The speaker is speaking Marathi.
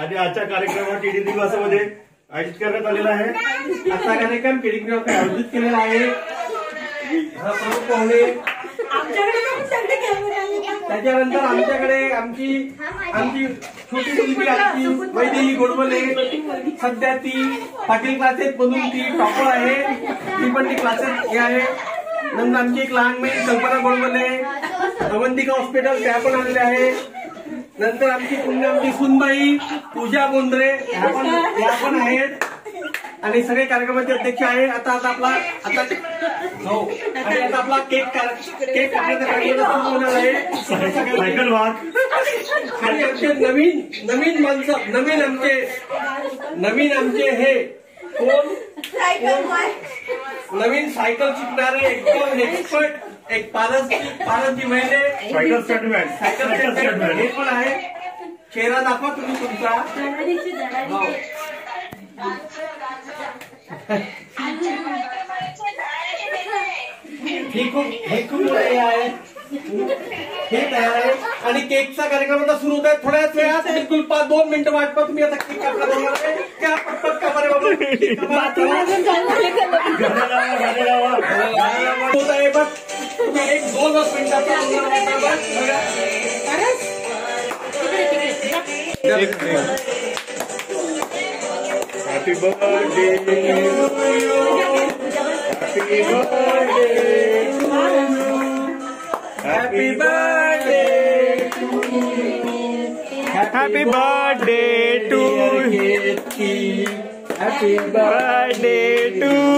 आणि आजच्या कार्यक्रमात टीडी दिवसामध्ये आयोजित करण्यात आलेला आहे. आजचा कार्यक्रम केडिग्राफ आयोजित केलेला आहे. प्रमुख पाहुणे. त्याच्यानंतर आमच्याकडे आमची आमची छोटी मुलगी आमची वैदेही गोडबले सध्या ती पाटील क्लासेस मधून ती टॉपर आहे. ती पण ती क्लासेस हे आहे. नंतर आमची एक लहान मुलगी कल्पना गोडबले अवंतिका हॉस्पिटल त्या पण आलेल्या आहे. नंतर आमची पुण्य आमची सुनबाई पूजा बोंद्रे ह्या पण ह्या पण आहेत. आणि सगळे कार्यक्रमाचे अध्यक्ष आहे. आता आता आपला आता हो. आणि आता आपला केक केक कापण्याचा कार्यक्रम सुरू होणार आहे. सायकल आणि आमचे नवीन नवीन माणसं नवीन आमचे नवीन आमचे हे कोण? सायकल माय. नवीन सायकल शिकणारे एकदम एक्सपर्ट एक पारस पारसजी महिले. सायकल स्टंटमॅन सायकल सायकल हे पण आहे. चेहरा दाखवा तुम्ही तुमचा. हो. खूप हे खूप आहे. हे तयार आहे. आणि केकचा कार्यक्रम आता सुरू होत आहे. थोड्याच वेळात बिलकुल पाच दोन मिनिटं वाट पाहा तुम्ही आता केक कापला एक दो दस minute Happy birthday to you. Happy birthday to you. Happy birthday to you. Happy birthday to you. Happy birthday to